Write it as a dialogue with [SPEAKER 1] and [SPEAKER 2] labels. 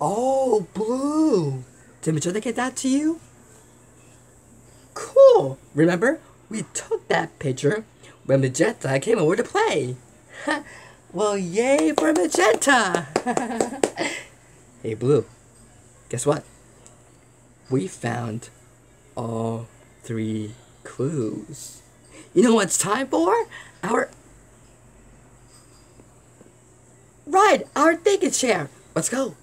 [SPEAKER 1] Oh, blue. Did Magenta get that to you? Cool. Remember, we took that picture when Magenta came over to play. well, yay for Magenta. hey, Blue. Guess what? We found all three clues. You know what it's time for? Our Right, our thinking chair. Let's go.